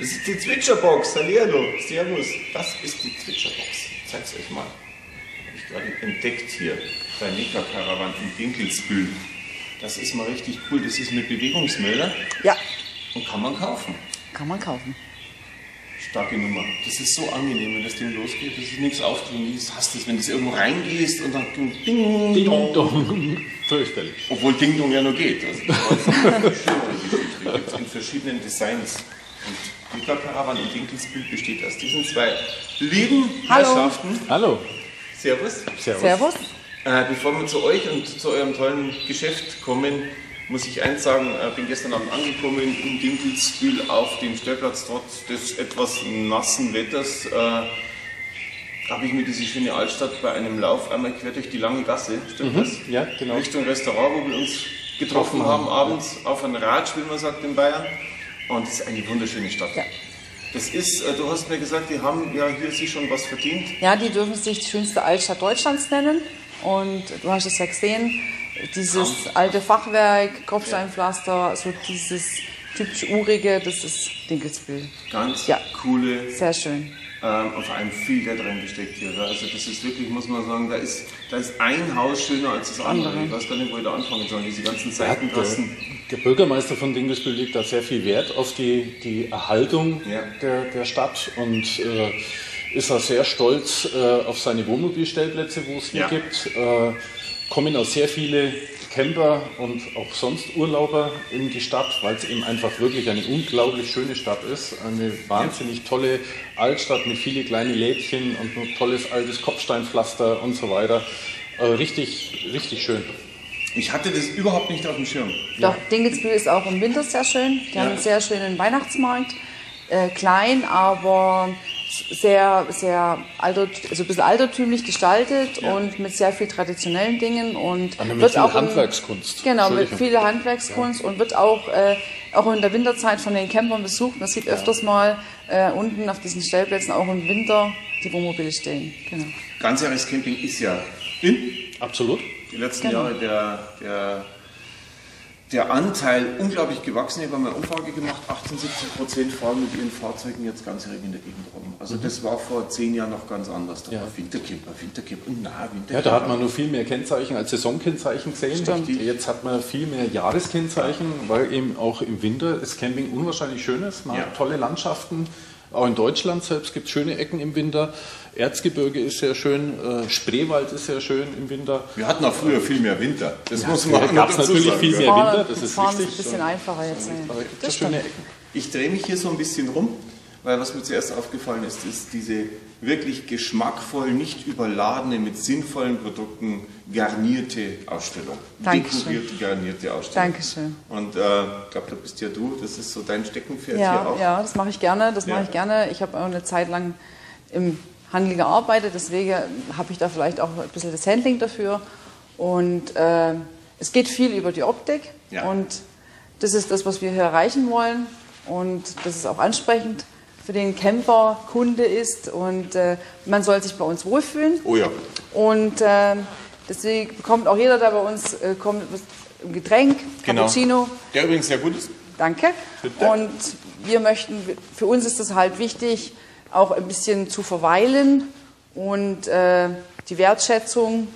Das ist die Zwitscherbox. Hallihallo. Servus. Das ist die Zwitscherbox. Ich zeig's euch mal. Habe ich gerade entdeckt hier. Bei Nika Caravan in Dinkelsbühl. Das ist mal richtig cool. Das ist mit Bewegungsmelder Ja, und kann man kaufen. kann man kaufen. Starke Nummer. Das ist so angenehm, wenn das Ding losgeht. Das ist nichts Aufdringliches. Hast es, wenn du irgendwo reingehst und dann ding, ding, Ding dong. dong. Fürchterlich. Obwohl Ding Dong ja nur geht. Also, in verschiedenen Designs. Mika Caravan in Dinkelsbühl besteht aus diesen zwei lieben Hallo. Herrschaften. Hallo. Servus. Servus. Servus. Äh, bevor wir zu euch und zu eurem tollen Geschäft kommen, muss ich eins sagen, äh, bin gestern Abend angekommen in Dinkelsbühl auf dem Stellplatz, trotz des etwas nassen Wetters. Äh, habe ich mir diese schöne Altstadt bei einem Lauf einmal quer durch die lange Gasse, stimmt das? Ja, genau. Richtung Restaurant, wo wir uns getroffen haben, abends auf ein Ratsch, wie man sagt in Bayern. Und das ist eine wunderschöne Stadt. Ja. Das ist, äh, du hast mir gesagt, die haben ja hier sich schon was verdient. Ja, die dürfen sich die schönste Altstadt Deutschlands nennen. Und du hast es ja gesehen, dieses alte Fachwerk, Kopfsteinpflaster, so dieses typisch urige, das ist Dinkelsbühl. Ganz Ja. coole Sehr schön. Ähm, und vor allem viel Geld reingesteckt hier. gell? Also das ist wirklich, muss man sagen, da ist, da ist ein Haus schöner als das andere. Ich weiß gar nicht, wo ich da anfangen soll. Diese ganzen Ja, der, Seitengassen. der Bürgermeister von Dingesbühl legt da sehr viel Wert auf die, die Erhaltung Ja. der, der Stadt und äh, ist da sehr stolz äh, auf seine Wohnmobilstellplätze, wo es hier Ja. gibt. Äh, kommen auch sehr viele Camper und auch sonst Urlauber in die Stadt, weil es eben einfach wirklich eine unglaublich schöne Stadt ist. Eine wahnsinnig tolle Altstadt mit viele kleine Lädchen und ein tolles altes Kopfsteinpflaster und so weiter. Äh, richtig, richtig schön. Ich hatte das überhaupt nicht auf dem Schirm. Doch, Dinkelsbühl ist auch im Winter sehr schön. Die Ja. haben einen sehr schönen Weihnachtsmarkt. Äh, klein, aber sehr, sehr alter, also ein bisschen altertümlich gestaltet Ja. und mit sehr viel traditionellen Dingen und Aber mit wird viel auch Handwerkskunst. Genau, mit viel Handwerkskunst und wird auch, äh, auch in der Winterzeit von den Campern besucht. Man sieht öfters mal äh, unten auf diesen Stellplätzen auch im Winter die Wohnmobile stehen. Genau. Ganzjahres Camping ist ja in. Absolut. Die letzten Genau. Jahre der, der, der Anteil unglaublich gewachsen. Ich habe mal eine Umfrage gemacht, 78 Prozent fahren mit ihren Fahrzeugen jetzt ganzjährig in der Gegend rum. Also das war vor zehn Jahren noch ganz anders. Da Ja. war Wintercamper, Wintercamper, na, Wintercamper. Ja, da hat man nur viel mehr Kennzeichen als Saisonkennzeichen gesehen. Jetzt hat man viel mehr Jahreskennzeichen, weil eben auch im Winter das Camping unwahrscheinlich schön ist. Man Ja. hat tolle Landschaften. Auch in Deutschland selbst gibt es schöne Ecken im Winter. Erzgebirge ist sehr schön, äh, Spreewald ist sehr schön im Winter. Wir hatten auch früher viel mehr Winter. Das muss man noch gab's dazu natürlich sagen, viel ja. mehr. Winter, das ist fahren richtig. ist ein bisschen einfacher jetzt. ja. Es Das ja schöne. Ecken. Ich drehe mich hier so ein bisschen rum, weil was mir zuerst aufgefallen ist, ist diese wirklich geschmackvoll, nicht überladene, mit sinnvollen Produkten garnierte Ausstellung. Dankeschön. Dekorierte, garnierte Ausstellung. Dankeschön. Und äh, ich glaube, da bist ja du, das ist so dein Steckenpferd hier Ja, auch. ja, das mache ich gerne. Das Ja. mache ich gerne. Ich habe auch eine Zeit lang im Handel gearbeitet, deswegen habe ich da vielleicht auch ein bisschen das Handling dafür. Und äh, es geht viel über die Optik Ja. und das ist das, was wir hier erreichen wollen. Und das ist auch ansprechend für den Camper Kunde ist und äh, man soll sich bei uns wohlfühlen. Oh ja. Und äh, deswegen bekommt auch jeder, der bei uns äh, kommt, ein Getränk, Genau. Cappuccino. Der übrigens sehr gut ist. Danke. Und wir möchten, für uns ist es halt wichtig, auch ein bisschen zu verweilen und äh, die Wertschätzung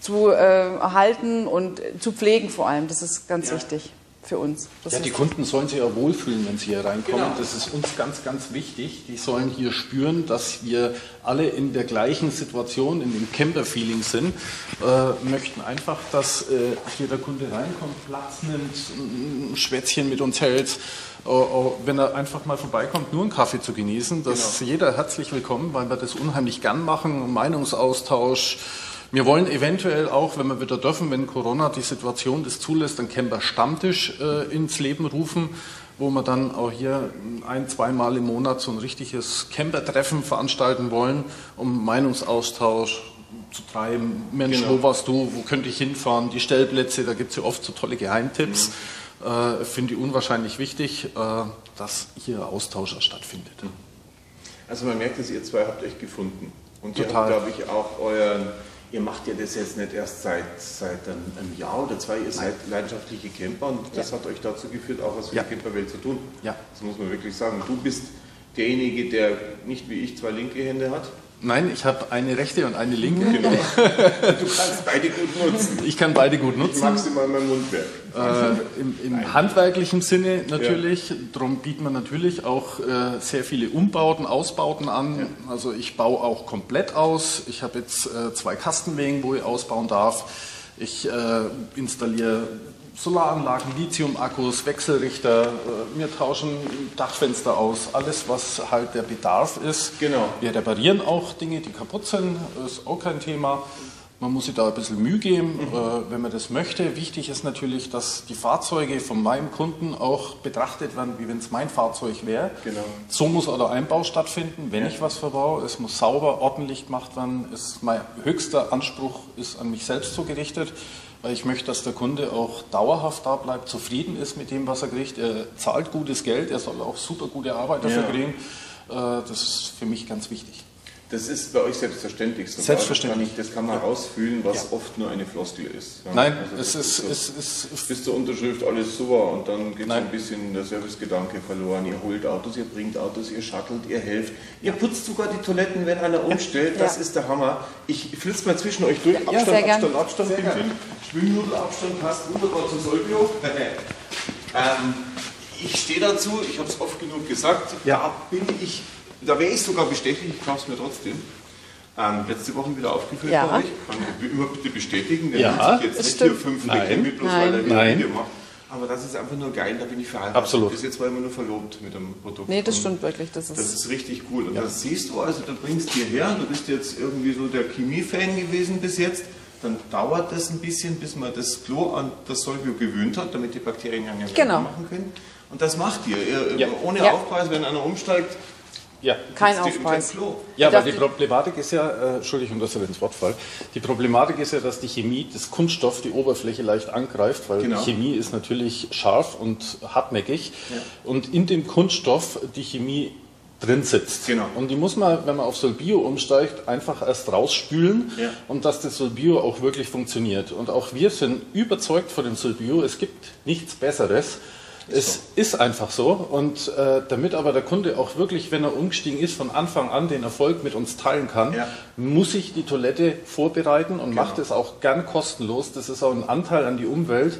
zu äh, erhalten und zu pflegen vor allem. Das ist ganz wichtig für uns. Das Ja, die Kunden sollen sich ja wohlfühlen, wenn sie hier reinkommen. Genau. Das ist uns ganz, ganz wichtig. Die sollen hier spüren, dass wir alle in der gleichen Situation, in dem Camper-Feeling sind. Äh, möchten einfach, dass äh, hier der Kunde reinkommt, Platz nimmt, ein Schwätzchen mit uns hält. Äh, äh, wenn er einfach mal vorbeikommt, nur einen Kaffee zu genießen, das ist jeder herzlich willkommen, weil wir das unheimlich gern machen. Meinungsaustausch. Wir wollen eventuell auch, wenn wir wieder dürfen, wenn Corona die Situation das zulässt, einen Camper-Stammtisch äh, ins Leben rufen, wo wir dann auch hier ein, zweimal im Monat so ein richtiges Camper-Treffen veranstalten wollen, um Meinungsaustausch zu treiben. Mensch, Genau. wo warst du? Wo könnte ich hinfahren? Die Stellplätze, da gibt es ja oft so tolle Geheimtipps. Äh, Finde ich unwahrscheinlich wichtig, äh, dass hier Austausch stattfindet. Also man merkt, dass ihr zwei habt euch gefunden. Und ihr Total. habt, glaube ich, auch euren, ihr macht ja das jetzt nicht erst seit, seit einem, Jahr oder zwei, ihr seid leidenschaftliche Camper und das hat euch dazu geführt, auch was für Ja. die Camperwelt zu tun. Ja. Das muss man wirklich sagen. Du bist derjenige, der nicht wie ich zwei linke Hände hat. Nein, ich habe eine rechte und eine linke. Genau. du kannst beide gut nutzen. Ich kann beide gut Ich nutzen. maximal mein Mundwerk. Äh, Im im handwerklichen Sinne natürlich. Darum bietet man natürlich auch äh, sehr viele Umbauten, Ausbauten an. Also ich baue auch komplett aus. Ich habe jetzt äh, zwei Kastenwegen, wo ich ausbauen darf. Ich äh, installiere Solaranlagen, Lithium-Akkus, Wechselrichter. Äh, wir tauschen Dachfenster aus. Alles, was halt der Bedarf ist. Genau. Wir reparieren auch Dinge, die kaputt sind. Ist auch kein Thema. Man muss sich da ein bisschen Mühe geben, äh, wenn man das möchte. Wichtig ist natürlich, dass die Fahrzeuge von meinem Kunden auch betrachtet werden, wie wenn es mein Fahrzeug wäre. Genau. So muss auch der Einbau stattfinden, wenn ich was verbaue. Es muss sauber, ordentlich gemacht werden. Es, mein höchster Anspruch ist an mich selbst so gerichtet, weil ich möchte, dass der Kunde auch dauerhaft da bleibt, zufrieden ist mit dem, was er kriegt. Er zahlt gutes Geld, er soll auch super gute Arbeit dafür Ja. kriegen. Äh, Das ist für mich ganz wichtig. Das ist bei euch selbstverständlich. sogar. Selbstverständlich. Das kann, ich, das kann man rausfühlen, was oft nur eine Floskel ist. Ja. Nein, Also es ist, so- es ist, bis zur Unterschrift alles super und dann geht so ein bisschen der Servicegedanke verloren. Ihr holt Autos, ihr bringt Autos, ihr shuttelt, ihr helft. Ihr putzt sogar die Toiletten, wenn einer umstellt. Das Ja. ist der Hammer. Ich flitze mal zwischen euch durch. Abstand, gern. Abstand, Abstand. Sehr Schwimmnudelabstand passt wunderbar zu Solbio. ähm, ich stehe dazu, ich habe es oft genug gesagt, da bin ich, da wäre ich sogar bestechlich, ich kaufe es mir trotzdem. Ähm, letzte Woche wieder aufgefüllt Ja. bei euch. Kann ich immer bitte bestätigen, der Ja, nimmt sich jetzt nicht stimmt. hier fünf Nein. Lecke mit, bloß Nein. weil er wieder Nein. ein Video macht. Aber das ist einfach nur geil, da bin ich verheiratet. Absolut. Bis jetzt war ich immer nur verlobt mit dem Produkt. Nee, das Und stimmt wirklich. Das ist, Das ist richtig cool. Und das siehst du also, du bringst dir her, du bist jetzt irgendwie so der Chemie-Fan gewesen bis jetzt. Dann dauert das ein bisschen, bis man das Klo an das Solvio gewöhnt hat, damit die Bakterien ja nicht Genau. machen können. Und das macht ihr. ihr Ja. Ohne Ja. Aufpreis, wenn einer umsteigt, ja. kein Aufpreis. Ja, weil die Problematik ist ja, äh, Entschuldigung, dass ich ins Wort fall. Die Problematik ist ja, dass die Chemie, das Kunststoff, die Oberfläche leicht angreift, weil Genau. Chemie ist natürlich scharf und hartnäckig und in dem Kunststoff die Chemie drin sitzt. Genau. Und die muss man, wenn man auf Solbio umsteigt, einfach erst rausspülen Ja. und dass das Solbio auch wirklich funktioniert. Und auch wir sind überzeugt von dem Solbio, es gibt nichts Besseres. Es ist einfach so und äh, damit aber der Kunde auch wirklich, wenn er umgestiegen ist, von Anfang an den Erfolg mit uns teilen kann, Ja. muss ich die Toilette vorbereiten und mache das auch gern kostenlos. Das ist auch ein Anteil an die Umwelt,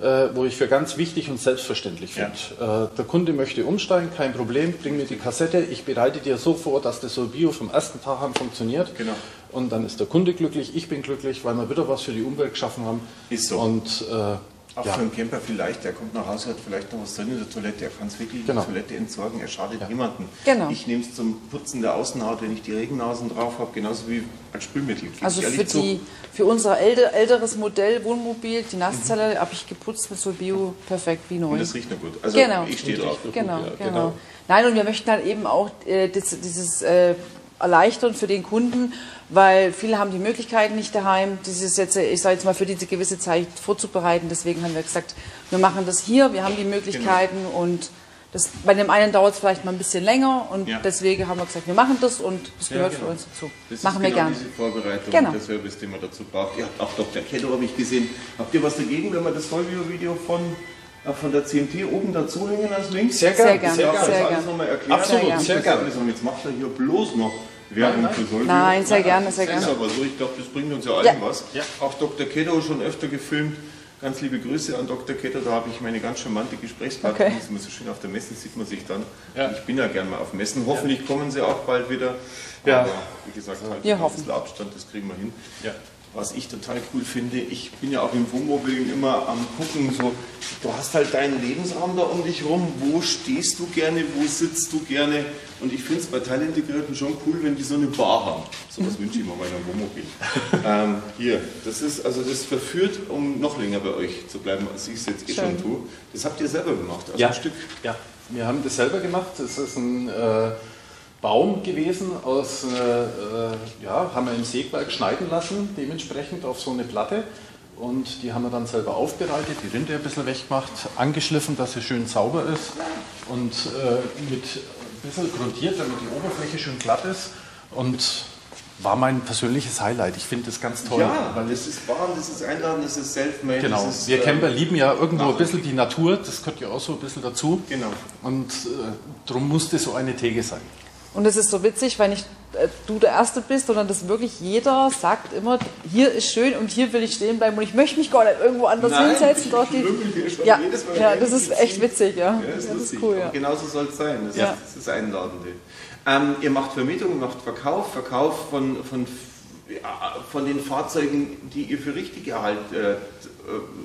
äh, wo ich für ganz wichtig und selbstverständlich Ja. finde. Äh, der Kunde möchte umsteigen, kein Problem, bring mir die Kassette, ich bereite dir so vor, dass das so Bio vom ersten Tag an funktioniert. Genau. Und dann ist der Kunde glücklich, ich bin glücklich, weil wir wieder was für die Umwelt geschaffen haben. Ist so. Und äh, Auch ja. für einen Camper vielleicht, der kommt nach Hause, hat vielleicht noch was drin in der Toilette, er kann es wirklich Genau. in der Toilette entsorgen, er schadet niemandem. Genau. Ich nehme es zum Putzen der Außenhaut, wenn ich die Regennasen drauf habe, genauso wie als Spülmittel. Gebe Also für, zu. die, für unser älter, älteres Modell Wohnmobil, die Nasszelle, habe ich geputzt mit Solbio, perfekt wie neu. Und das riecht noch gut. Also Genau. ich stehe drauf. Genau, ja, genau. genau. Nein, und wir möchten halt eben auch äh, das, dieses äh, erleichtern für den Kunden, weil viele haben die Möglichkeiten nicht daheim, dieses jetzt, äh, ich sage jetzt mal, für diese gewisse Zeit vorzubereiten. Deswegen haben wir gesagt, wir machen das hier, wir haben die Möglichkeiten und das, bei dem einen dauert es vielleicht mal ein bisschen länger und Ja. deswegen haben wir gesagt, wir machen das und das gehört genau. für uns dazu. Das machen ist wir genau gern. diese Vorbereitung Genau. und der Service, den man dazu braucht. Ihr habt auch Dr. Keddo, habe ich gesehen. Habt ihr was dagegen, wenn wir das Vollvideo-Video von, äh, von der CMT oben dazu hängen als Link? Sehr Sehr gern, gern, sehr Darf gern. ich das sehr alles gern. nochmal erklären? Absolut, Sehr gern. sehr Das gern. alles und Jetzt macht er hier bloß noch Werbung für Solvio. Nein, sehr gerne, sehr Das ist gerne. aber so, ich glaube, das bringt uns ja allen Ja. was. Ja. Auch Dr. Keddo schon öfter gefilmt. Ganz liebe Grüße an Dr. Keddo, da habe ich meine ganz charmante Gesprächspartnerin. Okay. Das ist immer so schön auf der Messe, sieht man sich dann. Ja. Ich bin ja gern mal auf Messen. Hoffentlich kommen sie auch bald wieder. Ja. Aber wie gesagt, halt Wir ein hoffen. bisschen Abstand, das kriegen wir hin. Ja. Was ich total cool finde, ich bin ja auch im Wohnmobil immer am gucken, so, du hast halt deinen Lebensraum da um dich rum, wo stehst du gerne, wo sitzt du gerne und ich finde es bei Teilintegrierten schon cool, wenn die so eine Bar haben. So was wünsche ich mir meinem Wohnmobil. ähm, hier, das ist, also das verführt, um noch länger bei euch zu bleiben, als ich es jetzt eh schon tue. Das habt ihr selber gemacht, also Ja, ein Stück. ja, wir haben das selber gemacht. Das ist ein äh, Baum gewesen aus, äh, äh, ja, haben wir im Sägwerk schneiden lassen, dementsprechend auf so eine Platte. Und die haben wir dann selber aufbereitet, die Rinde ein bisschen weggemacht, angeschliffen, dass sie schön sauber ist und äh, mit ein bisschen grundiert, damit die Oberfläche schön glatt ist. Und war mein persönliches Highlight. Ich finde das ganz toll. Ja, weil das ist warm, das ist einladend, das ist self-made. Genau. ist, Wir äh, Camper lieben ja irgendwo ein bisschen die Natur, das gehört ja auch so ein bisschen dazu. Genau. Und äh, darum musste so eine Theke sein. Und es ist so witzig, weil nicht äh, du der Erste bist, sondern dass wirklich jeder sagt immer, hier ist schön und hier will ich stehen bleiben und ich möchte mich gar nicht irgendwo anders Nein, hinsetzen. Dort die, ja, ja, das ist echt witzig, ja. Ja, das ist, das ist cool, ja. Genauso soll es sein. Das, Ja. ist, das ist das Einladende. Ähm, ihr macht Vermietung, macht Verkauf, Verkauf von, von, ja, von den Fahrzeugen, die ihr für richtig erhaltet, äh,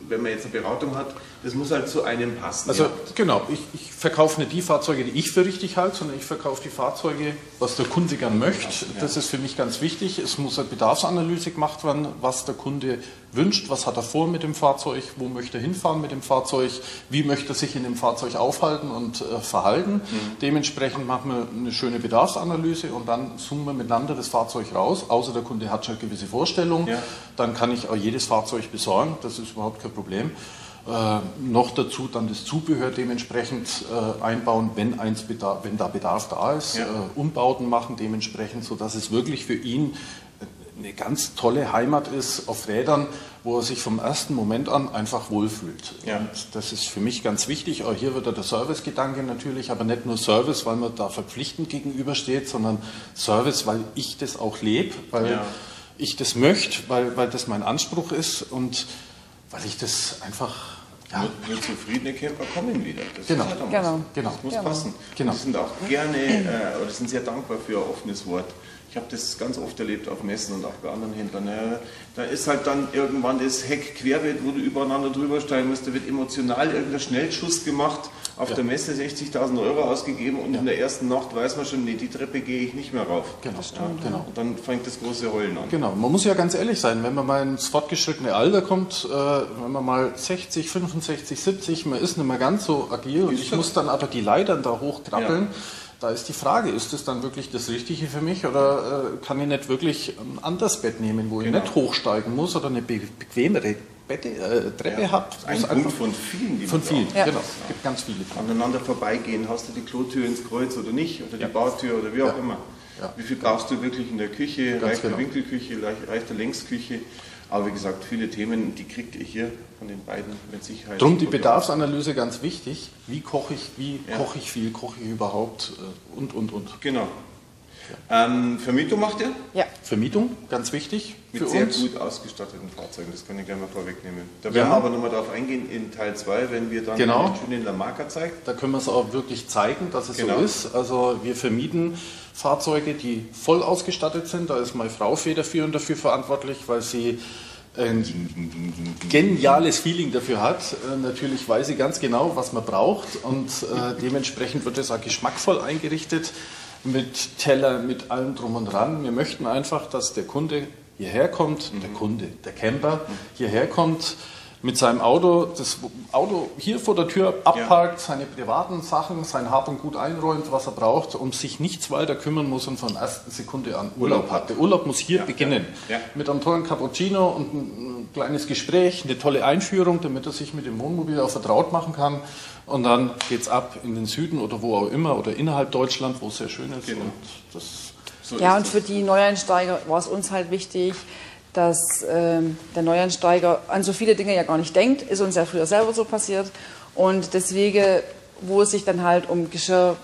wenn man jetzt eine Beratung hat, das muss halt zu einem passen. Also ja. genau, ich, ich verkaufe nicht die Fahrzeuge, die ich für richtig halte, sondern ich verkaufe die Fahrzeuge, was der Kunde gern möchte. Das ist für mich ganz wichtig. Es muss eine Bedarfsanalyse gemacht werden, was der Kunde wünscht, was hat er vor mit dem Fahrzeug, wo möchte er hinfahren mit dem Fahrzeug, wie möchte er sich in dem Fahrzeug aufhalten und äh, verhalten. Dementsprechend machen wir eine schöne Bedarfsanalyse und dann zoomen wir miteinander das Fahrzeug raus, außer der Kunde hat schon eine gewisse Vorstellung. Ja. Dann kann ich auch jedes Fahrzeug besorgen, das ist überhaupt kein Problem. Äh, noch dazu dann das Zubehör dementsprechend äh, einbauen, wenn, eins Bedarf, wenn da Bedarf da ist, Ja. äh, Umbauten machen dementsprechend, sodass es wirklich für ihn eine ganz tolle Heimat ist auf Rädern, wo er sich vom ersten Moment an einfach wohlfühlt. Ja. Und das ist für mich ganz wichtig. Auch hier wird der Servicegedanke natürlich, aber nicht nur Service, weil man da verpflichtend gegenübersteht, sondern Service, weil ich das auch lebe, weil Ja. ich das möchte, weil, weil das mein Anspruch ist und weil ich das einfach, ja, Nur, nur zufriedene Camper kommen wieder. Das Genau. ist halt Genau. was. Genau. Das muss Genau. passen. Genau. Die sind auch gerne, äh, oder sind sehr dankbar für ein offenes Wort. Ich habe das ganz oft erlebt auf Messen und auch bei anderen Händlern. Ja, da ist halt dann irgendwann das Heck querbeet, wo du übereinander drüber steigen musst. Da wird emotional irgendein Schnellschuss gemacht. Auf Ja. der Messe 60.000 Euro ausgegeben und in der ersten Nacht weiß man schon, nee, die Treppe gehe ich nicht mehr rauf. Genau, ja. genau. Und dann fängt das große Heulen an. Genau, man muss ja ganz ehrlich sein, wenn man mal ins fortgeschrittene Alter kommt, äh, wenn man mal 60, 65, 70, man ist nicht mehr ganz so agil und ich muss dann aber die Leitern da hochkrabbeln. Ja. Da ist die Frage, ist das dann wirklich das Richtige für mich oder äh, kann ich nicht wirklich ein anderes Bett nehmen, wo Genau. ich nicht hochsteigen muss oder eine be bequemere Bette, äh, Treppe habe? Ein Grund von vielen, die Von vielen. Ja. genau. Es gibt ganz viele. aneinander vorbeigehen, hast du die Klotür ins Kreuz oder nicht, oder die Ja. Bautür oder wie auch Ja. immer. Ja. Wie viel brauchst du wirklich in der Küche? Ganz reicht genau. der Winkelküche, reich- reicht der Längsküche? Aber wie gesagt, viele Themen, die kriegt ihr hier von den beiden mit Sicherheit. Drum die. Bedarfsanalyse ganz wichtig. Wie koche ich, wie Ja. koche ich viel, koche ich überhaupt äh, und, und, und. Genau. Ähm, Vermietung macht ihr? Ja, Vermietung, ganz wichtig Mit für sehr uns. gut ausgestatteten Fahrzeugen, das kann ich gleich mal vorwegnehmen. Da Ja. werden wir aber nochmal drauf eingehen in Teil 2, wenn wir dann Genau. den schönen Lamarca zeigen. Da können wir es auch wirklich zeigen, dass es Genau. so ist. Also wir vermieten Fahrzeuge, die voll ausgestattet sind. Da ist meine Frau federführend dafür verantwortlich, weil sie ein geniales Feeling dafür hat. Äh, Natürlich weiß sie ganz genau, was man braucht und äh, dementsprechend wird es auch geschmackvoll eingerichtet mit Teller, mit allem drum und dran. Wir möchten einfach, dass der Kunde hierher kommt, der Kunde, der Camper hierher kommt mit seinem Auto, das Auto hier vor der Tür abparkt, seine privaten Sachen, sein Hab und Gut einräumt, was er braucht, um sich nichts weiter kümmern muss und von der ersten Sekunde an Urlaub hat. Der Urlaub muss hier beginnen. ja. Mit einem tollen Cappuccino und ein kleines Gespräch, eine tolle Einführung, damit er sich mit dem Wohnmobil auch vertraut machen kann. Und dann geht's ab in den Süden oder wo auch immer oder innerhalb Deutschland, wo es sehr schön ist. Genau. Und das So ja ist und das. für die Neueinsteiger war es uns halt wichtig, dass ähm, der Neueinsteiger an so viele Dinge ja gar nicht denkt. Ist uns ja früher selber so passiert. Und deswegen, wo es sich dann halt um Geschirr,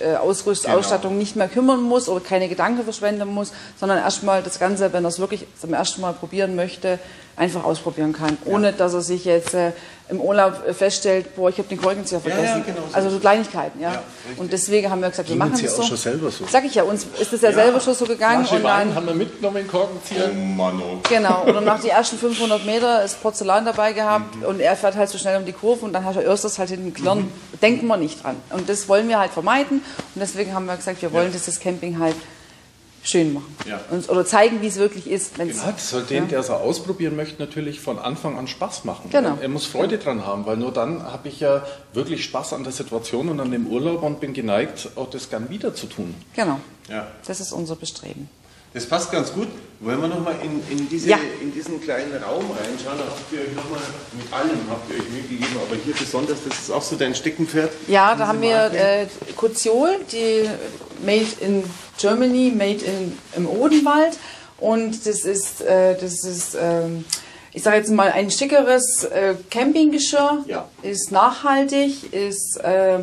äh, Ausrüstung, Genau. Ausstattung nicht mehr kümmern muss oder keine Gedanken verschwenden muss, sondern erstmal das Ganze, wenn er es wirklich zum ersten Mal probieren möchte, einfach ausprobieren kann, ohne dass er sich jetzt äh, im Urlaub äh, feststellt, boah, ich habe den Korkenzieher Ja, ja, vergessen. genau so also so. Kleinigkeiten, ja. Ja, und deswegen haben wir gesagt, wir Gingen machen Sie das auch so. schon selber so? Sag ich ja, uns ist es ja, selber schon so gegangen Flasche und dann haben wir mitgenommen, Korkenzieher. Oh Mann, oh. Genau, und dann nach die ersten 500 Meter ist Porzellan dabei gehabt Mhm. und er fährt halt so schnell um die Kurve und dann hast du erstes halt hinten Klirren. Mhm. Denken wir nicht dran. Und das wollen wir halt vermeiden und deswegen haben wir gesagt, wir wollen dieses Camping halt schön machen. Ja. Und, oder zeigen, wie es wirklich ist. Ja, das soll dem, der es ausprobieren möchte, natürlich von Anfang an Spaß machen. Genau. Er muss Freude dran haben, weil nur dann habe ich ja wirklich Spaß an der Situation und an dem Urlaub und bin geneigt, auch das gern wieder zu tun. Genau, Ja. das ist unser Bestreben. Das passt ganz gut. Wollen wir nochmal in, in, diese, Ja. in diesen kleinen Raum reinschauen? Da habt ihr euch nochmal mit allem habt ihr euch mitgegeben, aber hier besonders, das ist auch so dein Steckenpferd. Ja, da haben wir Marke. äh, Koziol, die Made in Germany, Made in, im Odenwald. Und das ist, äh, das ist ähm, ich sage jetzt mal, ein schickeres äh, Campinggeschirr. Ja. Ist nachhaltig, ist äh,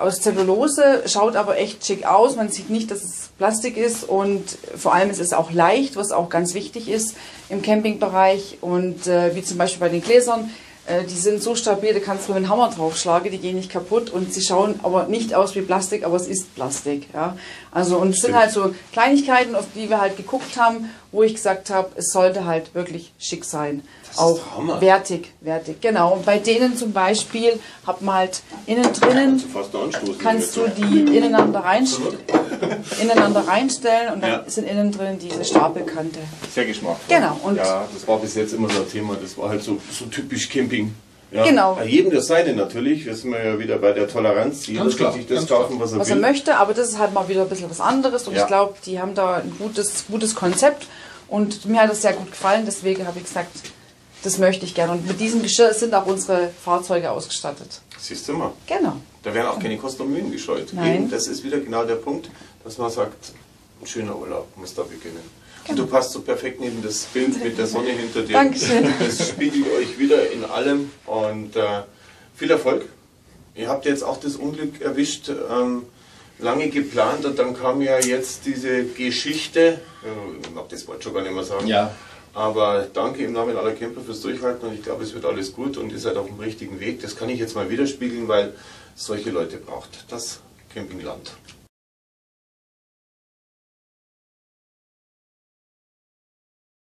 aus Zellulose, schaut aber echt schick aus. Man sieht nicht, dass es Plastik ist und vor allem ist es auch leicht, was auch ganz wichtig ist im Campingbereich. Und äh, wie zum Beispiel bei den Gläsern, äh, die sind so stabil, da kannst du mit dem Hammer draufschlagen, die gehen nicht kaputt und sie schauen aber nicht aus wie Plastik, aber es ist Plastik. Ja? Also und es sind halt so Kleinigkeiten, auf die wir halt geguckt haben, wo ich gesagt habe, es sollte halt wirklich schick sein. ist auch wertig, wertig, genau. Und bei denen zum Beispiel hat man halt innen drinnen kannst du die ineinander, reinst ineinander reinstellen und dann Ja. sind innen drin diese Stapelkante. Sehr geschmackvoll. Genau, und- ja, das war bis jetzt immer so ein Thema. Das war halt so, so typisch Camping. Ja, Genau. Bei jedem das seine natürlich. Wir sind ja wieder bei der Toleranz. Jeder Ganz klar, kann sich das kaufen, was er Was will. er möchte, aber das ist halt mal wieder ein bisschen was anderes und Ja. ich glaube, die haben da ein gutes, gutes Konzept und mir hat das sehr gut gefallen, deswegen habe ich gesagt, das möchte ich gerne. Und mit diesem Geschirr sind auch unsere Fahrzeuge ausgestattet. Siehst du mal. Genau. Da werden auch keine Kosten und Mühen gescheut. Nein. Eben, das ist wieder genau der Punkt, dass man sagt, ein schöner Urlaub muss da beginnen. Du passt so perfekt neben das Bild mit der Sonne hinter dir. Dankeschön. Das spiegelt euch wieder in allem und äh, viel Erfolg. Ihr habt jetzt auch das Unglück erwischt, ähm, lange geplant und dann kam ja jetzt diese Geschichte, ich mag das Wort schon gar nicht mehr sagen, Ja. aber danke im Namen aller Camper fürs Durchhalten und ich glaube, es wird alles gut und ihr seid auf dem richtigen Weg. Das kann ich jetzt mal widerspiegeln, weil solche Leute braucht das Campingland.